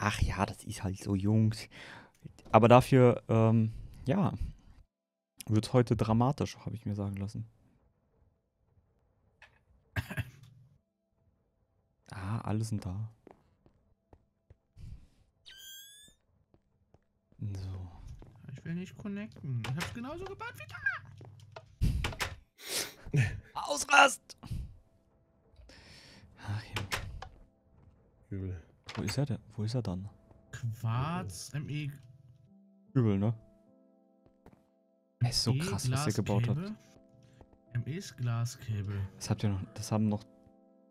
Ach ja, das ist halt so, Jungs. Aber dafür, ähm, ja, wird heute dramatisch, habe ich mir sagen lassen. Ah, alle sind da. So. Ich will nicht connecten. Ich hab's genauso gebaut wie da. Ausrast! Ach ja. Übel. Wo ist er denn? Wo ist er dann? Quarz, ME. Übel, ne? Es ist so ME krass, was ihr gebaut habt. Glaskabel. MEs Glaskabel. Das habt ihr noch. Das haben noch.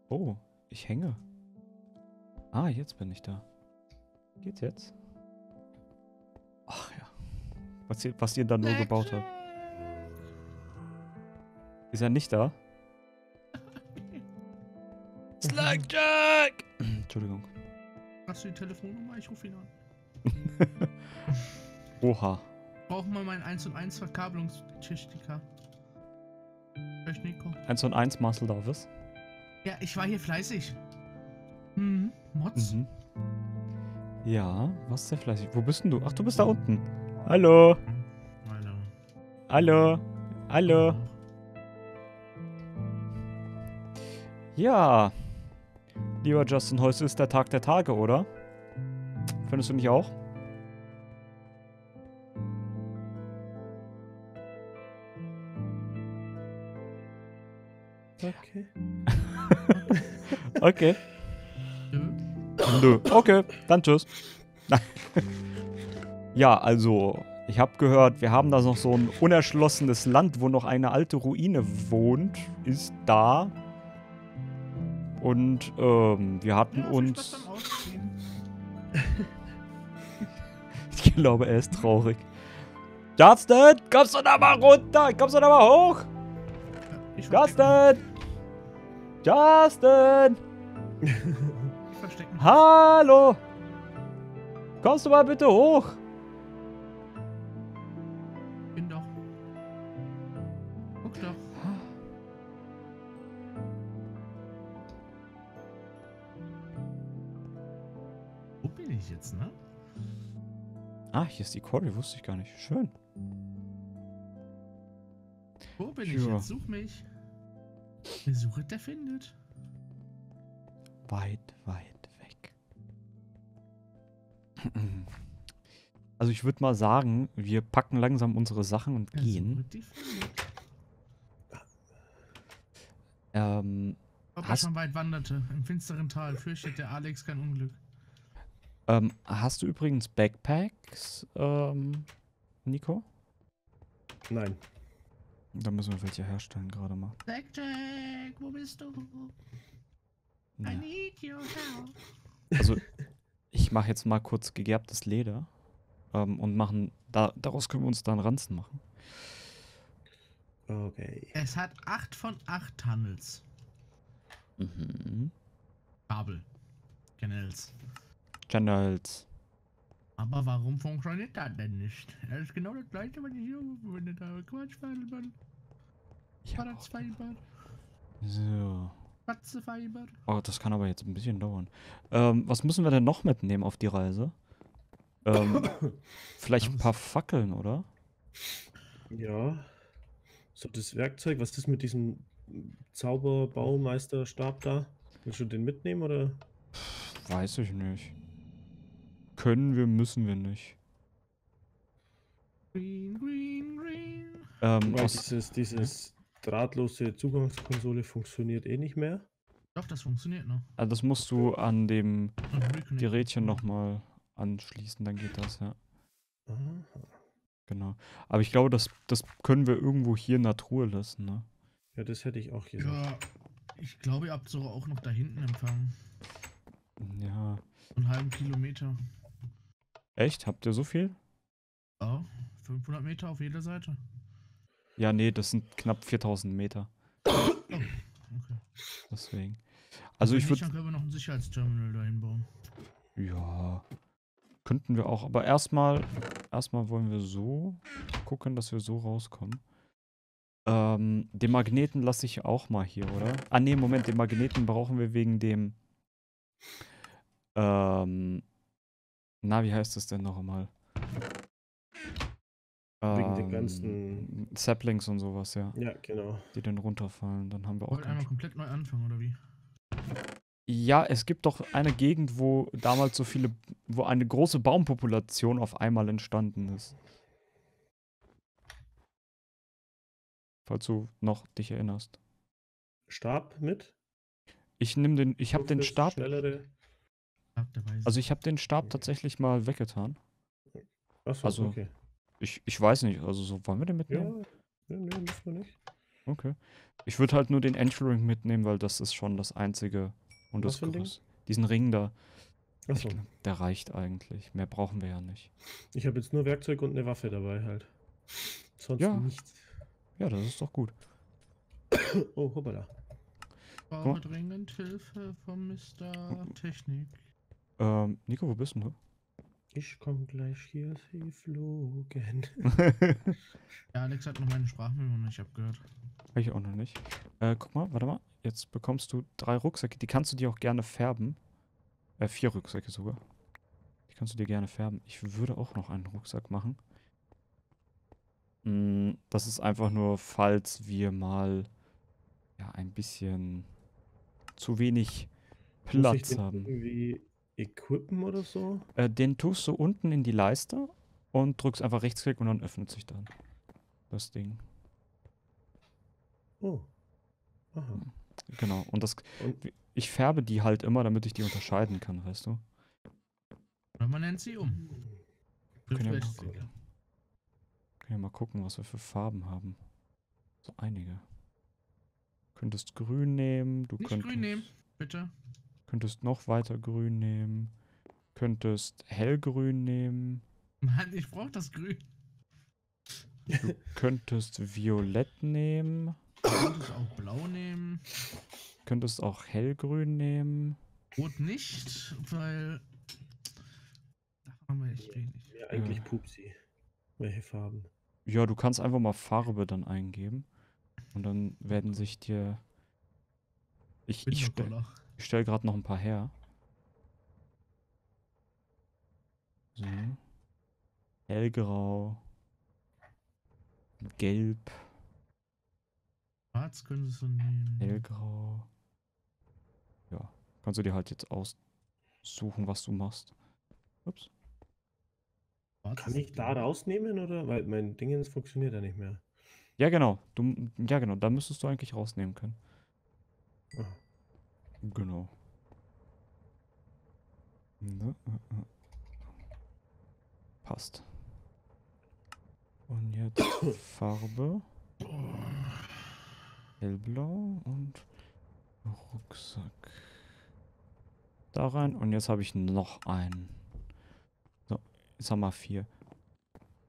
Oh, ich hänge. Ah, jetzt bin ich da. Geht's jetzt? Ach ja. Was ihr, was ihr da nur gebaut habt. Ist er nicht da? Slackjack! Entschuldigung. Hast du die Telefonnummer? Ich rufe ihn an. Oha. Brauchen wir meinen 1 und 1 Verkabelungstechniker. Techniker. 1 und 1 Marcel Davis. Ja, ich war hier fleißig. Hm, Mods. Mhm. Ja, was ist der fleißig? Wo bist denn du? Ach, du bist da unten. Hallo. Hallo. Hallo. Hallo. Ja. Lieber Justin, heute ist der Tag der Tage, oder? Findest du nicht auch? Okay. Okay. Nö. Okay, dann tschüss. ja, also, ich habe gehört, wir haben da noch so ein unerschlossenes Land, wo noch eine alte Ruine wohnt. Ist da. Und ähm, wir hatten Ja, uns. Ich glaube, er ist traurig. Justin, kommst du da mal runter? Kommst du da mal hoch? Justin! Justin! Hallo! Kommst du mal bitte hoch? Ah, hier ist die Quarry, wusste ich gar nicht. Schön. Wo bin ich Ja. jetzt? Such mich. Wer sucht, der findet. Weit, weit weg. Also ich würde mal sagen, wir packen langsam unsere Sachen und Wer gehen. sucht, die findet. Ähm, Ob er schon weit wanderte, im finsteren Tal, fürchtet der Alex kein Unglück. Ähm, hast du übrigens Backpacks, ähm, Nico? Nein. Da müssen wir welche herstellen gerade mal. Jack, Jack, wo bist du? I Ja. need your help. Also, ich mache jetzt mal kurz gegerbtes Leder. Ähm, und machen, da, daraus können wir uns dann Ranzen machen. Okay. Es hat 8 von 8 Tunnels. Mhm. Kabel. Canals. Channels. Aber warum funktioniert das denn nicht? Das ist genau das gleiche, was ich hier verwendet habe. Quatschfiber, Ja. Quadratzfiber, So. Quatzefiber. Oh, das kann aber jetzt ein bisschen dauern. Ähm, was müssen wir denn noch mitnehmen auf die Reise? Ähm, vielleicht ein paar Fackeln, oder? Ja. So, das Werkzeug, was ist mit diesem Zauberbaumeisterstab da? Willst du den mitnehmen oder? Weiß ich nicht. Können wir, müssen wir nicht. Green, green, green. Ähm, dieses, dieses drahtlose Zugangskonsole funktioniert eh nicht mehr. Doch, das funktioniert noch. also das musst du an dem. Gerätchen nochmal anschließen, dann geht das, ja. Aha. Genau. Aber ich glaube, das, das können wir irgendwo hier in der Truhe lassen, ne? Ja, das hätte ich auch gesagt. Ja, ich glaube, ihr habt sogar auch noch da hinten empfangen. Ja. Einen halben Kilometer. Echt? Habt ihr so viel? Ja, 500 Meter auf jeder Seite. Ja, nee, das sind knapp 4000 Meter. Okay. Deswegen. Also ich würde. Dann können wir noch ein Sicherheitsterminal dahin bauen. Ja. Könnten wir auch. Aber erstmal. Erstmal wollen wir so gucken, dass wir so rauskommen. Ähm, den Magneten lasse ich auch mal hier, oder? Ah, nee, Moment, den Magneten brauchen wir wegen dem. Ähm, Na, wie heißt das denn noch einmal? Wegen den Ähm, ganzen- Saplings und sowas, ja. Ja, genau. Die dann runterfallen. Dann haben wir auch Wollt einmal komplett neu anfangen, oder wie? Ja, es gibt doch eine Gegend, wo damals so viele, wo eine große Baumpopulation auf einmal entstanden ist. Falls du noch dich erinnerst. Stab mit? Ich nehme den, ich habe den Stab, Schnellere. Also ich habe den Stab tatsächlich mal weggetan. Achso, also- okay. Ich, ich weiß nicht, also so wollen wir den Ja, mitnehmen? nee, nee, müssen wir nicht. Okay. Ich würde halt nur den Entry Ring mitnehmen, weil das ist schon das einzige und Was das für ein Ding? Groß. Diesen Ring da, Achso. glaub, der reicht eigentlich. Mehr brauchen wir ja nicht. Ich habe jetzt nur Werkzeug und eine Waffe dabei halt. Sonst Ja. nichts. Ja, das ist doch gut. Oh, hoppala. brauche dringend Hilfe vom Mr. Technik. Ähm, Nico, wo bist du? Ich komm gleich hier geflogen. Ja, Alex hat noch meine Sprachmemo nicht abgehört. Habe ich auch noch nicht. Äh, guck mal, warte mal. Jetzt bekommst du drei Rucksäcke. Die kannst du dir auch gerne färben. Äh, vier Rucksäcke sogar. Die kannst du dir gerne färben. Ich würde auch noch einen Rucksack machen. Mm, das ist einfach nur, falls wir mal ja ein bisschen zu wenig Platz haben. irgendwie equippen oder so? Äh, den tust du unten in die Leiste und drückst einfach Rechtsklick und dann öffnet sich dann das Ding. Oh. Aha. Genau. Und das Und ich färbe die halt immer, damit ich die unterscheiden kann, weißt du? Oder man nennt sie um. Wir können ja mal, Wechsel. können ja mal gucken, was wir für Farben haben. So einige. Könntest grün nehmen, du Nicht könntest, grün nehmen, bitte. Könntest noch weiter grün nehmen. Könntest hellgrün nehmen. Mann, ich brauch das Grün. Du könntest violett nehmen. Du könntest auch blau nehmen. Könntest auch hellgrün nehmen. Rot nicht, weil da haben wir echt wenig. ja, eigentlich Ja. Pupsi. Welche Farben? Ja, du kannst einfach mal Farbe dann eingeben. Und dann werden sich dir. Ich, ich, stell. Ich stell gerade noch ein paar her. So. Hellgrau. Gelb. Schwarz könntest du nehmen. Hellgrau. Ja. Kannst du dir halt jetzt aussuchen, was du machst. Ups. Kann ich da rausnehmen oder? Weil mein Dingens funktioniert ja nicht mehr. Ja, genau. Du, ja, genau. Da müsstest du eigentlich rausnehmen können. Ah. Genau. Ne, äh, äh. Passt. Und jetzt Farbe. Hellblau und Rucksack. Da rein. Und jetzt habe ich noch einen. So, jetzt haben wir vier.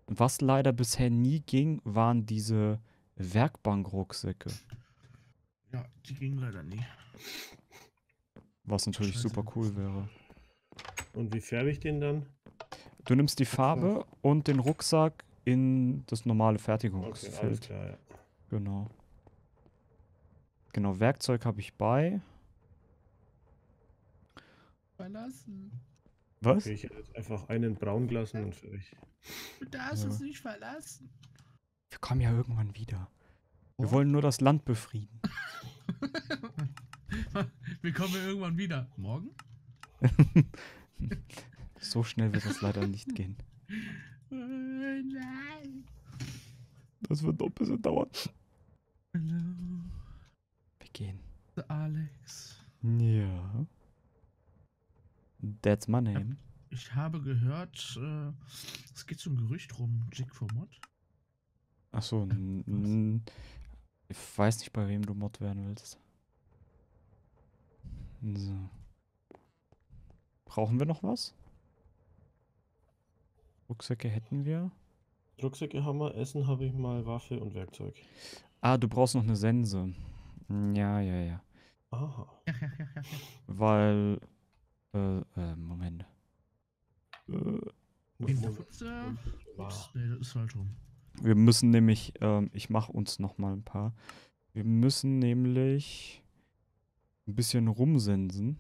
Was leider bisher nie ging, waren diese Werkbank-Rucksäcke. Ja, die ging leider nie. Was natürlich Scheiße. super cool wäre. Und wie färbe ich den dann? Du nimmst die Farbe und den Rucksack in das normale Okay, alles Fertigungsfeld. klar, ja. genau. Genau, Werkzeug habe ich bei. Verlassen. Was? Okay, ich hätte jetzt einfach einen braun gelassen und fertig. Du darfst Ja. uns nicht verlassen. Wir kommen ja irgendwann wieder. Wir Oh. wollen nur das Land befrieden. Wir kommen irgendwann wieder. Morgen? So schnell wird das leider nicht gehen. Nein. Das wird noch ein bisschen dauern. Hello, Wir gehen. Alex. Ja. That's my name. Ich habe gehört, äh, es geht so ein Gerücht rum, Jig for Mod. Achso, ich weiß nicht, bei wem du Mod werden willst. So. Brauchen wir noch was? Rucksäcke hätten wir. Rucksäcke haben wir, Essen habe ich mal, Waffe und Werkzeug. Ah, du brauchst noch eine Sense. Ja, ja, ja. Aha. Ja, ja, ja, ja. Weil. Äh, äh, Moment. Äh, rum. wir müssen nämlich. Ähm, ich mache uns noch mal ein paar. Wir müssen nämlich ein bisschen rumsensen.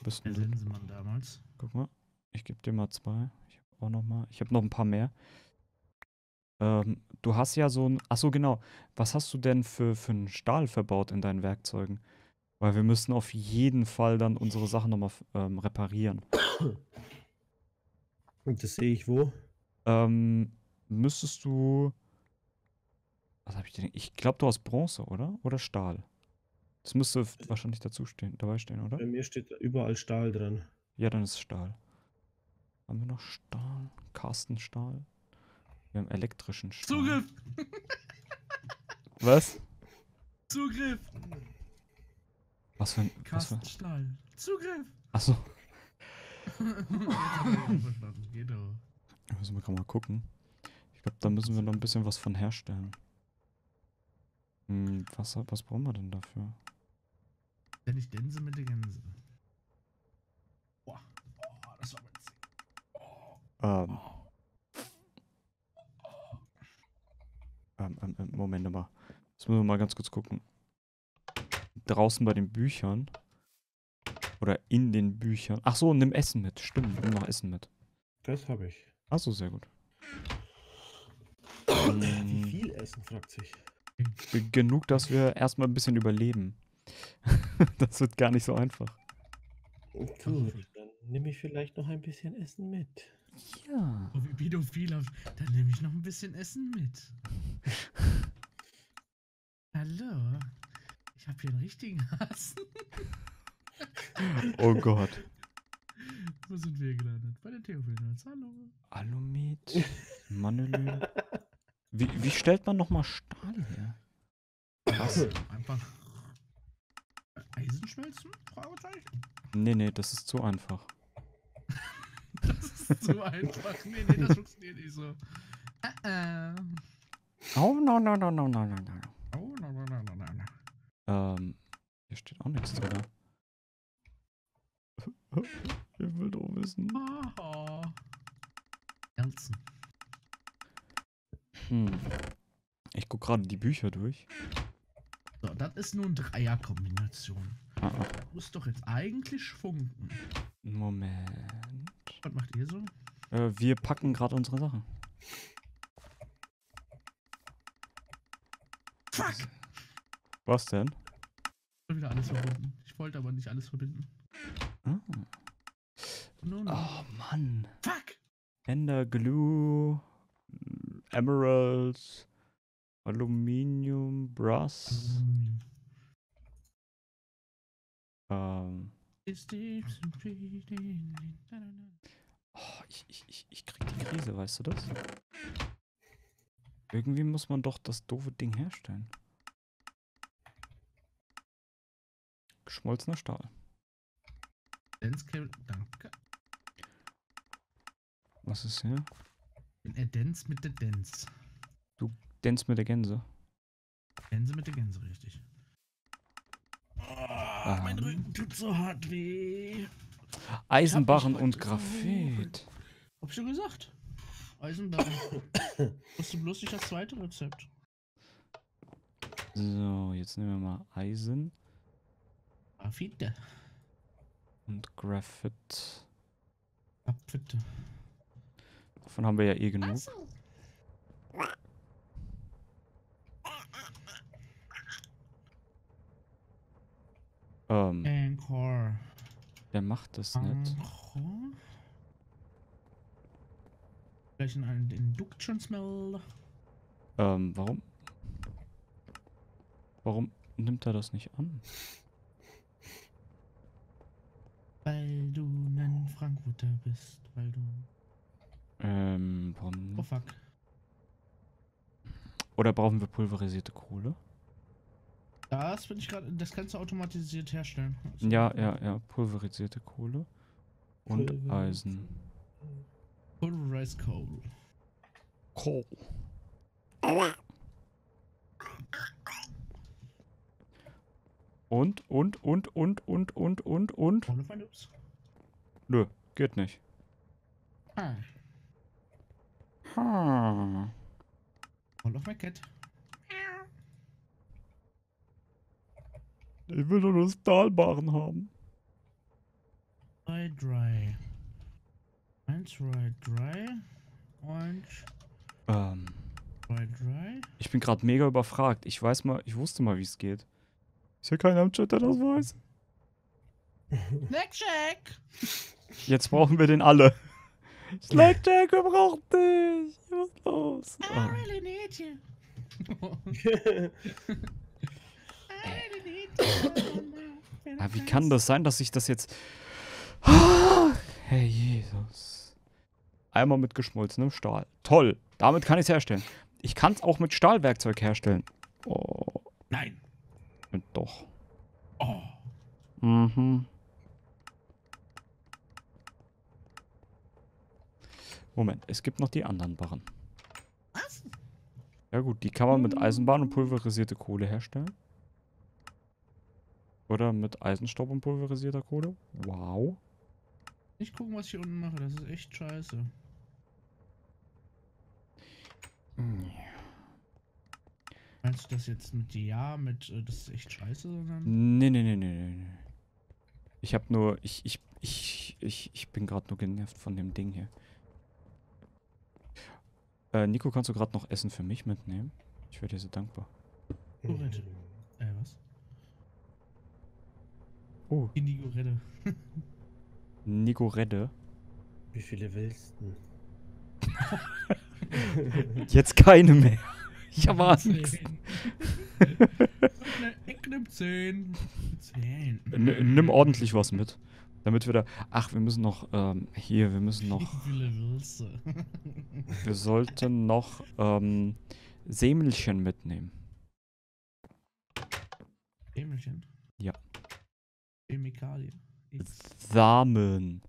Der Bisschen, Sensenmann damals. guck mal. Ich gebe dir mal zwei. Ich habe auch noch mal. Ich habe noch ein paar mehr. Ähm, du hast ja so ein. Achso, genau. Was hast du denn für, für einen Stahl verbaut in deinen Werkzeugen? Weil wir müssen auf jeden Fall dann unsere Sachen nochmal ähm, reparieren. Und das sehe ich wo? Ähm, müsstest du. Was habe ich denn? Ich glaube, du hast Bronze, oder? Oder Stahl. Das müsste wahrscheinlich dazu stehen, dabei stehen, oder? Bei mir steht überall Stahl dran. Ja, dann ist es Stahl. Haben wir noch Stahl? Carsten Stahl? Wir haben elektrischen Stahl. Zugriff! Was? Zugriff! Was für ein. Was für, Carsten Stahl. Zugriff! achso, müssen wir gerade mal gucken. Ich glaube, da müssen wir noch ein bisschen was von herstellen. Hm, was, was brauchen wir denn dafür? Wenn ich Gänse mit der Gänse. Boah. Oh, das war witzig. Oh, Ähm, oh. ähm, ähm, ähm, Moment mal. Jetzt müssen wir mal ganz kurz gucken. Draußen bei den Büchern. Oder in den Büchern. Ach so, nimm Essen mit. Stimmt, nimm noch Essen mit. Das habe ich. Achso, sehr gut. Wie viel Essen, fragt sich. Genug, dass wir erstmal ein bisschen überleben. das wird gar nicht so einfach. Gut, dann nehme ich vielleicht noch ein bisschen Essen mit. Ja. Oh, wie pädophil. auf- Dann nehme ich noch ein bisschen Essen mit. Hallo? Ich habe hier einen richtigen Hasen. Oh Gott. Wo sind wir gelandet? Bei der Theophilnals. Hallo. Alumit, Manöl. Wie, wie stellt man nochmal Stahl her? Was? Einfach. Eisenschmelzen? Fragezeichen? Nee, nee, das ist zu einfach. Das ist so einfach. Nee, nee, das funktioniert nicht so. Äh, äh. Oh, no, no, no, no, no, no, no. Oh, no, no, no, no, no, no. Ähm, hier steht auch nichts drin. Ich will doch wissen. Oh. Nelson. Hm. Ich guck gerade die Bücher durch. Ist nun Dreierkombination. Ah, ah, Muss doch jetzt eigentlich funken. Moment. Was macht ihr so? Äh, wir packen gerade unsere Sachen. Fuck! Was denn? Schon wieder alles verbunden. Ich wollte aber nicht alles verbinden. Ah. No, no. Oh Mann. Fuck! Ender Glue, Emeralds, Aluminium, Brass. Ähm, Ähm, ist die- oh, ich, ich, ich, ich krieg die Krise, weißt du das? Irgendwie muss man doch das doofe Ding herstellen. Geschmolzener Stahl. Danke. Was ist hier? Wenn er dance mit der Dance. Dance mit der Gänse. Gänse mit der Gänse, richtig. Ah, mein Rücken tut so hart weh. Eisenbarren und Graphit. Hab ich schon gesagt. Eisenbahn. Musst du bloß nicht das zweite Rezept. So, jetzt nehmen wir mal Eisen Graphite. und Graphit. Apfete. Davon haben wir ja eh genug. Ähm, Anchor. wer macht das nicht? Anchor. Gleich in einen Induction Smell. Ähm, warum? Warum nimmt er das nicht an? Weil du ein Frankfurter bist. Weil du. Ähm, warum? Oh fuck. Oder brauchen wir pulverisierte Kohle? Das bin ich gerade. Das kannst du automatisiert herstellen. Ja, ja, ja, pulverisierte Kohle. Und Pulverisierte- Eisen. Pulverized Coal. Kohl. Und, und, und, und, und, und, und, und. Nö, geht nicht. Ah. Ha. All of my cat. Ich will doch nur Stahlbaren haben. Dry, dry. Eins, dry, dry. Orange, Ähm, dry, dry. ich bin gerade mega überfragt. Ich weiß mal, ich wusste mal, wie es geht. Ist hier keiner im Chat, der das weiß? Snackjack! Jetzt brauchen wir den alle. Slackjack, wir brauchen dich. Was ist los? I really need you. Ah, wie kann das sein, dass ich das jetzt. Ah, Herr Jesus. Einmal mit geschmolzenem Stahl. Toll. Damit kann ich es herstellen. Ich kann es auch mit Stahlwerkzeug herstellen. Oh, Nein. doch. Oh. Mhm. Moment, es gibt noch die anderen Barren. Was? Ja gut, die kann man mit Eisenbahn und pulverisierte Kohle herstellen. Oder mit Eisenstaub und pulverisierter Kohle. Wow. Nicht gucken, was ich hier unten mache. Das ist echt scheiße. Meinst du das jetzt mit Ja, mit äh, das ist echt scheiße, sondern. Nee, nee, nee, nee, nee. nee. Ich hab nur, ich, ich, ich, ich, ich bin gerade nur genervt von dem Ding hier. Äh, Nico, kannst du gerade noch Essen für mich mitnehmen? Ich wäre dir so dankbar. Korrekt. Äh, was? Oh, Indigo Redde. Nico Redde. Wie viele willst du? Jetzt keine mehr. Ich habe Angst. Zehn. ich nehm 10. 10. N nimm ordentlich was mit. Damit wir da. Ach, wir müssen noch. Ähm, hier, wir müssen noch. Wie viele willst du? Wir sollten noch ähm, Semelchen mitnehmen. Ämelchen? Chemikalien. Samen.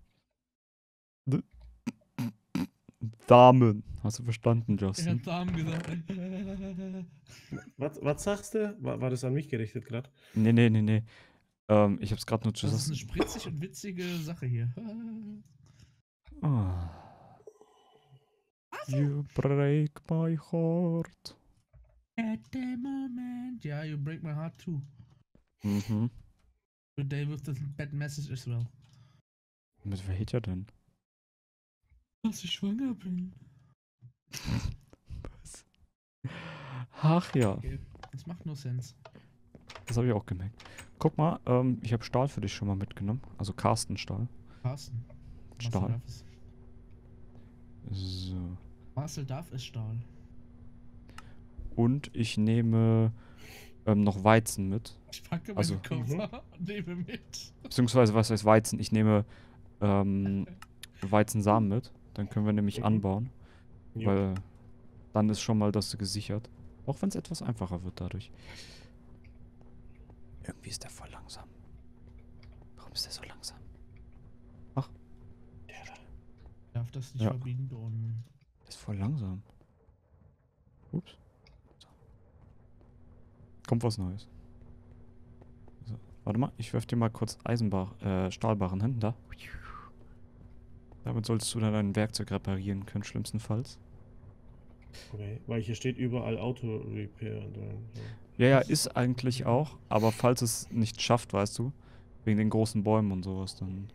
Samen. Hast du verstanden, Er Justin? hat Samen gesagt. Was, was sagst du? War, war das an mich gerichtet gerade? Nee, nee, nee, nee. Ähm, ich hab's gerade nur zu Das ist eine spritzig und witzige Sache hier. Ah. You break my heart. At the moment. Yeah, you break my heart too. Mhm. Today with the bad message as well. Mit welcher denn? Dass ich schwanger bin. Was? Ach ja, Okay. Das macht nur Sense. das habe ich auch gemerkt. Guck mal, ähm, ich habe Stahl für dich schon mal mitgenommen. Also Carsten Stahl. Carsten. Stahl. So. Marcel Duff ist Stahl. Und ich nehme ähm, noch Weizen mit. Ich packe meinen Also- Koffer und nehme mit. Beziehungsweise, was heißt Weizen? Ich nehme ähm, Weizensamen mit. Dann können wir nämlich Mhm. anbauen. Jo. Weil dann ist schon mal das gesichert. Auch wenn es etwas einfacher wird dadurch. Irgendwie ist der voll langsam. Warum ist der so langsam? Ich darf das nicht Ja. verbinden. Der ist voll langsam. Ups. Kommt was Neues. So. Warte mal, ich werf dir mal kurz Eisenbar äh, Stahlbarren hin. Da. Damit solltest du dann dein Werkzeug reparieren können, schlimmstenfalls. Okay, weil hier steht überall Auto-Repair dran. So. Ja, ja, ist eigentlich auch, aber falls es nicht schafft, weißt du, wegen den großen Bäumen und sowas, dann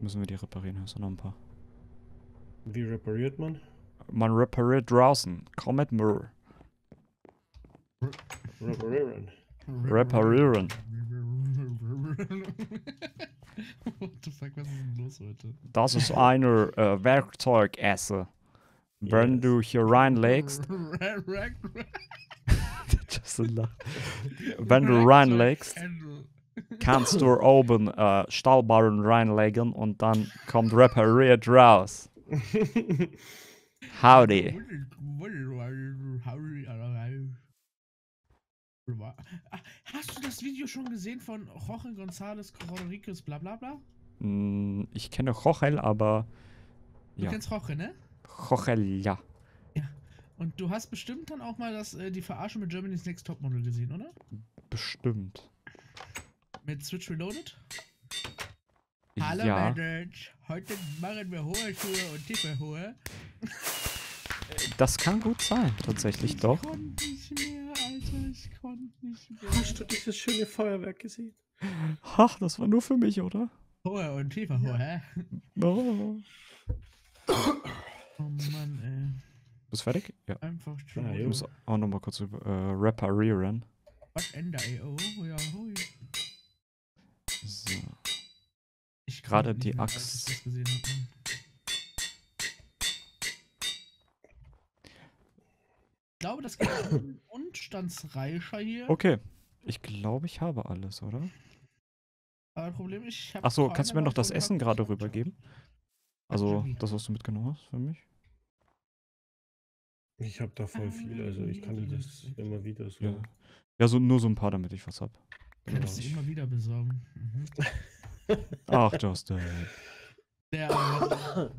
müssen wir die reparieren. Hast du noch ein paar? Wie repariert man? Man repariert draußen. Komm mit mir. Reparieren. Reparieren. What the fuck, was ist denn los heute? Das ist eine äh, Werkzeugesse. Wenn Yes. du hier reinlegst, Justin lacht. Wenn du reinlegst, kannst du oben äh, Stahlbarren reinlegen und dann kommt repariert raus. Howdy. Hast du das Video schon gesehen von Jorge González Rodriguez bla bla bla? Mm, Ich kenne Jochel, aber Du ja, kennst Jorge, ne? Jochel, ja. Und du hast bestimmt dann auch mal das, äh, die Verarsche mit Germany's Next Topmodel gesehen, oder? Bestimmt. Mit Switch Reloaded? Hallo Ja, Mädels, heute machen wir hohe Schuhe und tiefe Hohe. das kann gut sein, tatsächlich Ich doch. Hast du dieses schöne Feuerwerk gesehen? Ach, das war nur für mich, oder? Hohe und tiefe Hohe, hä? Oh. Oh Mann, ey. Bist du fertig? Ja. Einfach Ah, schon. jo. Ich muss auch nochmal kurz über, äh, reparieren. Was Ende, ey. Oh, ja, hui. So. Ich Gerade die mehr, als Axt. ich das gesehen hab, Mann. Ich glaube, das geht un- unstandsreicher hier. Okay. Ich glaube, ich habe alles, oder? Aber Problem ist, ich habe. Achso, kannst du mir noch das Essen gerade rübergeben? Also, das, was du mitgenommen hast für mich? Ich habe da voll viel, also ich kann dir das immer wieder so. Ja. Ja, so, nur so ein paar, damit ich was hab. Kannst du immer wieder besorgen. Mhm. Ach, Justin. Der, aber,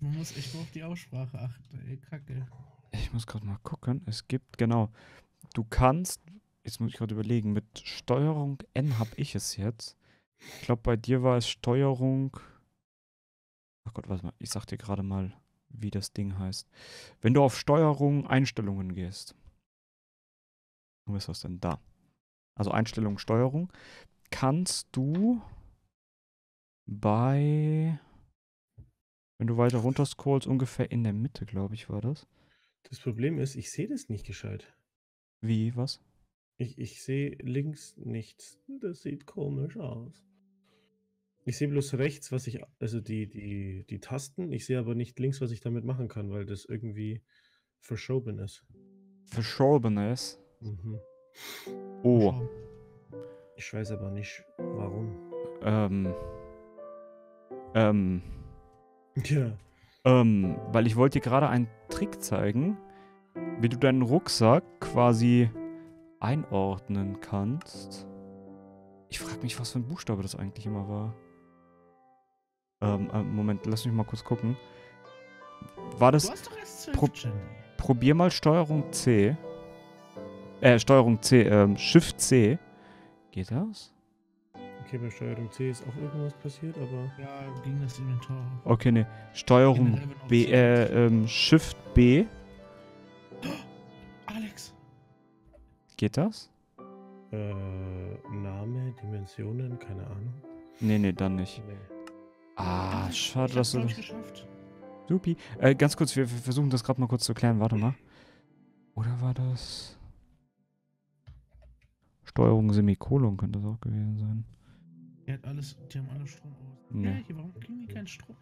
man muss echt auf die Aussprache achten, ey, Kacke. Ich muss gerade mal gucken. Es gibt, genau. Du kannst, jetzt muss ich gerade überlegen, mit Steuerung N habe ich es jetzt. Ich glaube, bei dir war es Steuerung. Ach Gott, warte mal. Ich sag dir gerade mal, wie das Ding heißt. Wenn du auf Steuerung Einstellungen gehst. Wo ist das denn? Da. Also Einstellung Steuerung. Kannst du bei. Wenn du weiter runter scrollst, ungefähr in der Mitte, glaube ich, war das. Das Problem ist, ich sehe das nicht gescheit. Wie, was? Ich, ich sehe links nichts. Das sieht komisch aus. Ich sehe bloß rechts, was ich, also die, die, die Tasten. Ich sehe aber nicht links, was ich damit machen kann, weil das irgendwie verschoben ist. Verschobenes. Mhm. Oh. Ich weiß aber nicht, warum. ähm. Ähm. Ja. Ähm, weil ich wollte dir gerade einen Trick zeigen, wie du deinen Rucksack quasi einordnen kannst. Ich frage mich, was für ein Buchstabe das eigentlich immer war. Ähm, äh, Moment, lass mich mal kurz gucken. War das. Pro-. Probier mal Steuerung C. Äh, Steuerung C, ähm, Shift C. Geht das? Okay, bei Steuerung C ist auch irgendwas passiert, aber. Ja, ging das Inventar. Okay, ne. Steuerung B, äh, ähm, Shift B. Geht das? Name, Dimensionen, keine Ahnung. Nee, nee, dann nicht. Nee. Ah, ich schade, hab's, dass du ich, geschafft. Supi. Äh, ganz kurz, wir, wir versuchen das gerade mal kurz zu klären. Warte mal. Oder war das. Steuerung Semikolon könnte das auch gewesen sein. Die, alles, die haben alle Strom aus. Nee. Ja, hier, warum kriegen die keinen Strom?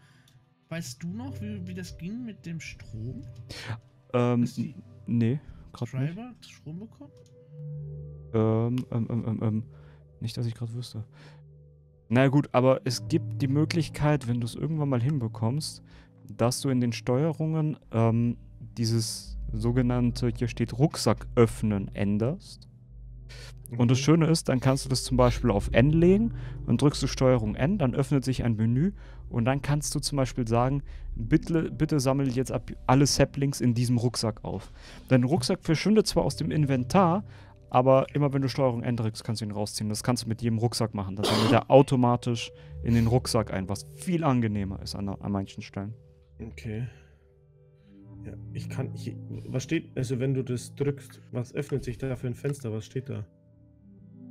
Weißt du noch, wie, wie das ging mit dem Strom? Ähm, nee, gerade nicht. Strom bekommen? Ähm, ähm, ähm, ähm, ähm, nicht, dass ich gerade wüsste. Na gut, aber es gibt die Möglichkeit, wenn du es irgendwann mal hinbekommst, dass du in den Steuerungen ähm, dieses sogenannte, hier steht Rucksack öffnen, änderst. Und das Mhm. Schöne ist, dann kannst du das zum Beispiel auf N legen und drückst du Steuerung N, dann öffnet sich ein Menü und dann kannst du zum Beispiel sagen, bitte, bitte sammel jetzt alle Saplings in diesem Rucksack auf. Dein Rucksack verschwindet zwar aus dem Inventar, aber immer wenn du Steuerung N drückst, kannst du ihn rausziehen. Das kannst du mit jedem Rucksack machen. Das sammelt er automatisch in den Rucksack ein, was viel angenehmer ist an, an manchen Stellen. Okay. Ja, ich kann. Ich, was steht. Also, wenn du das drückst, was öffnet sich da für ein Fenster? Was steht da?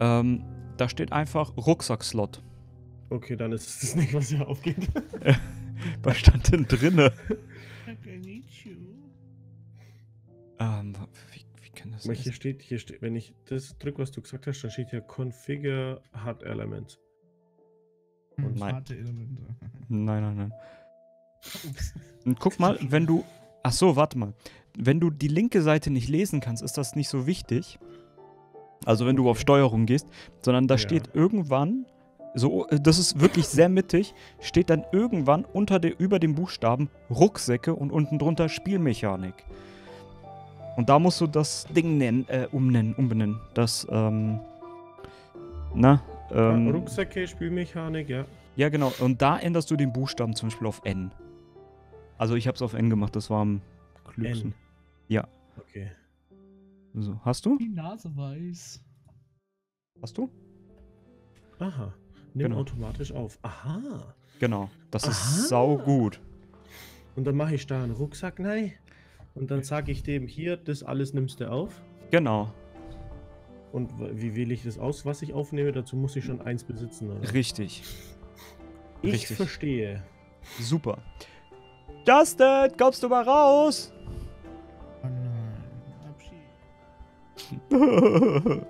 Ähm, da steht einfach Rucksackslot. Okay, dann ist es das nicht, was hier aufgeht. Was stand denn drinne? Ähm, wie, wie kann das Aber hier sein? steht, hier steht, wenn ich das drücke, was du gesagt hast, dann steht hier Configure Hard Element. Hm, Nein. harte Elemente. Nein, nein, nein. Ups. Und guck mal, wenn du. Ach so, warte mal. Wenn du die linke Seite nicht lesen kannst, ist das nicht so wichtig. Also wenn du auf Steuerung gehst, sondern da Ja. steht irgendwann, so, äh, das ist wirklich sehr mittig, steht dann irgendwann unter der, über dem Buchstaben Rucksäcke und unten drunter Spielmechanik. Und da musst du das Ding nennen, äh, umnennen, umbenennen. Das, ähm, na, ähm, Ah, Rucksäcke, Spielmechanik, ja. ja, genau. Und da änderst du den Buchstaben zum Beispiel auf N. Also ich habe es auf N gemacht, das war am klügsten. N. Okay. So, hast du? Die Nase weiß. Hast du? Aha. Nimm Genau. automatisch auf. Aha. Genau. Das Aha. ist sau gut. Und dann mache ich da einen Rucksack rein. Und dann sage ich dem hier, das alles nimmst du auf. Genau. Und wie wähle ich das aus, was ich aufnehme? Dazu muss ich schon eins besitzen, oder? Richtig. Ich richtig. verstehe. Super. Justin, kommst du mal raus?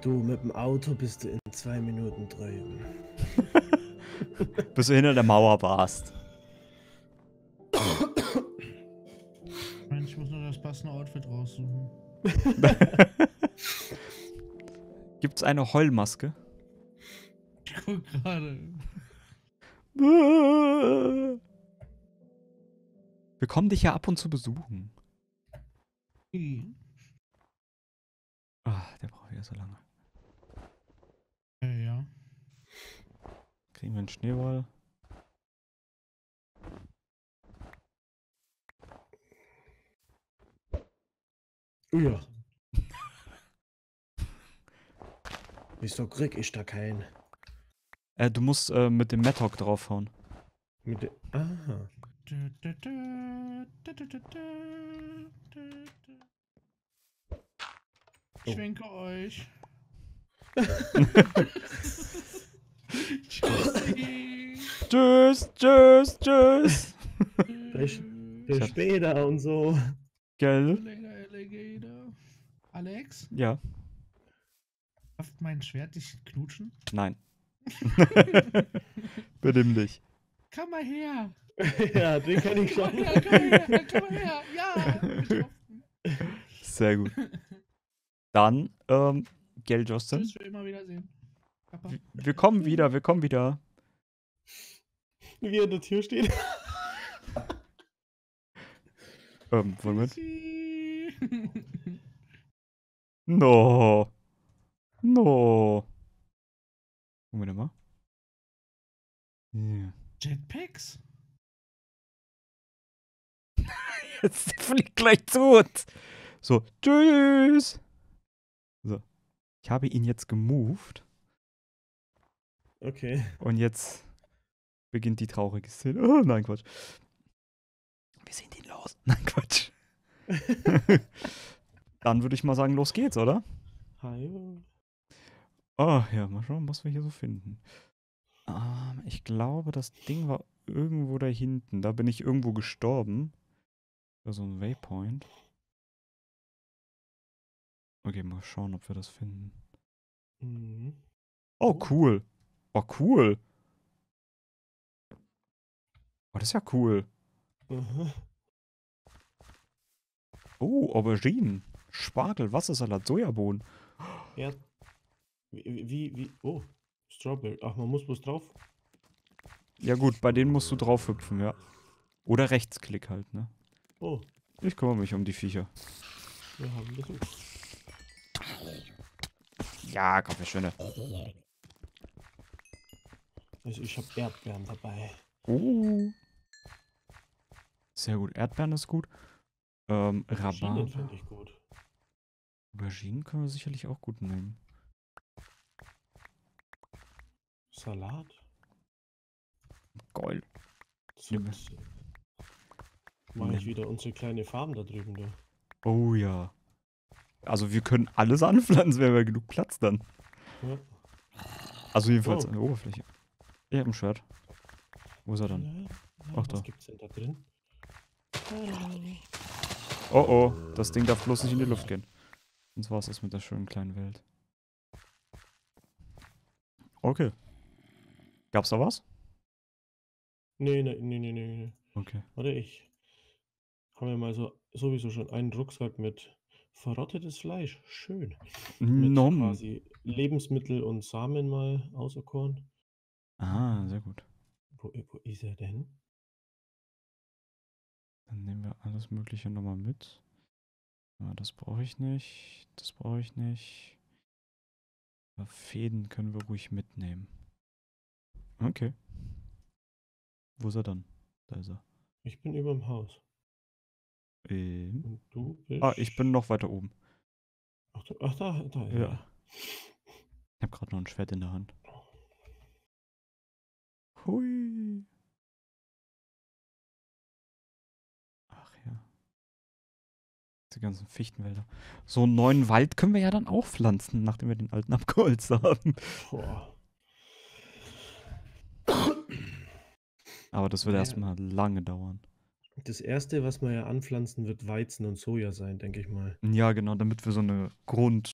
Du, mit dem Auto bist du in zwei Minuten drüben. Bis du hinter der Mauer warst. Mensch, ich muss nur das passende Outfit raussuchen. Gibt's eine Heulmaske? Ich guck gerade. Wir kommen dich ja ab und zu besuchen. Hm. Ah, der braucht wieder so lange. Ja, ja. Kriegen wir einen Schneeball? Ja. Wieso krieg ich da keinen? Äh, du musst äh, mit dem Mattock draufhauen. Mit de Aha. Ich oh. schwenke euch. tschüss, tschüss, tschüss. Bis, später und so. Gell? Ne? Alex? Ja. Darf mein Schwert dich knutschen? Nein. Benimm dich. Komm mal her. ja, den kann ich schon. mal her, komm mal her, komm mal her! Ja! Sehr gut. Dann, ähm, gell, Justin? Tschüss, für immer wiedersehen. Papa. Wir- Wir kommen wieder, wir kommen wieder. Wie er an der Tür steht. Ähm, Moment. Tschüssi. No. No. Moment mal. Ja. Jetpacks? Jetzt fliegt gleich zu uns. So, tschüss. So. Ich habe ihn jetzt gemoved Okay. und jetzt beginnt die traurige Szene. Oh, nein, Quatsch. Wir sind ihn los. Nein, Quatsch. Dann würde ich mal sagen, los geht's, oder? Hi. Oh, ja, mal schauen, was wir hier so finden. Ähm, ich glaube, das Ding war irgendwo da hinten. Da bin ich irgendwo gestorben. Da so ein Waypoint. Okay, mal schauen, ob wir das finden. Mhm. Oh, cool. Oh, cool. Oh, das ist ja cool. Aha. Oh, Auberginen. Spargel, Wassersalat, Sojabohnen. Ja. Wie, wie, wie, oh. Strawberry. Ach, man muss bloß drauf. Ja gut, bei denen musst du drauf hüpfen, ja. Oder Rechtsklick halt, ne? Oh, Ich kümmere mich um die Viecher. wir haben Besuch. Ja, Kaffeeschöne. Also ich habe Erdbeeren dabei. Oh. Sehr gut. Erdbeeren ist gut. Ähm, Rhabarber. finde ich gut. Auberginen können wir sicherlich auch gut nehmen. Salat. Geil. So, Nimm- das- Mach ich wieder unsere kleine Farm da drüben da. Oh ja. Also wir können alles anpflanzen, wenn wir genug Platz dann. Ja. Also jedenfalls Oh. an der Oberfläche. Ich habe ein Schwert. Wo ist er dann? Ja, ja, Ach, was da. gibt's denn da drin? Oh oh, das Ding darf bloß nicht in die Luft gehen. Sonst war es das mit der schönen kleinen Welt. Okay. Gab's da was? Nee, nee, nee, nee, nee, nee. Okay. Warte, ich. Haben wir mal so sowieso schon einen Rucksack mit verrottetes Fleisch. Schön. Mit Nom. quasi Lebensmittel und Samen mal auserkoren. Ah, sehr gut. Wo, wo ist er denn? Dann nehmen wir alles Mögliche nochmal mit. Ah, das brauche ich nicht. Das brauche ich nicht. Aber Fäden können wir ruhig mitnehmen. Okay. Wo ist er dann? Da ist er. Ich bin überm Haus. Ähm. Ah, ich bin noch weiter oben. Ach, da, ach, da, da Ja. er. Ich habe gerade noch ein Schwert in der Hand. Hui. Ach ja. Die ganzen Fichtenwälder. So einen neuen Wald können wir ja dann auch pflanzen, nachdem wir den alten abgeholzt haben. Boah. Aber das wird Ja. erstmal lange dauern. Das erste, was wir ja anpflanzen, wird Weizen und Soja sein, denke ich mal. Ja, genau, damit wir so eine Grund